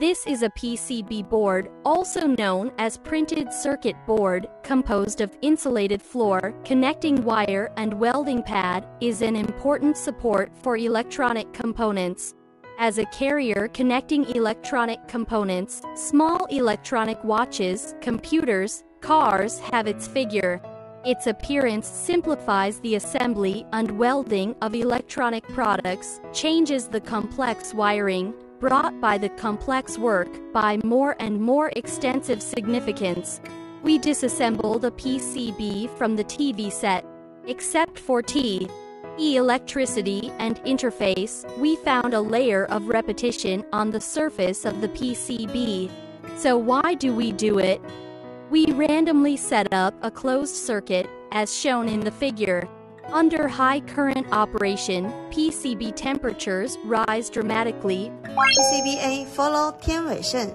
This is a PCB board, also known as printed circuit board, composed of insulated floor, connecting wire and welding pad, is an important support for electronic components. As a carrier connecting electronic components, small electronic watches, computers, cars have its figure. Its appearance simplifies the assembly and welding of electronic products, changes the complex wiring, brought by the complex work by more and more extensive significance. We disassembled a PCB from the TV set. Except for T, E electricity and interface, we found a layer of repetition on the surface of the PCB. So why do we do it? We randomly set up a closed circuit, as shown in the figure. Under high current operation, PCB temperatures rise dramatically. PCBA follow 天伟盛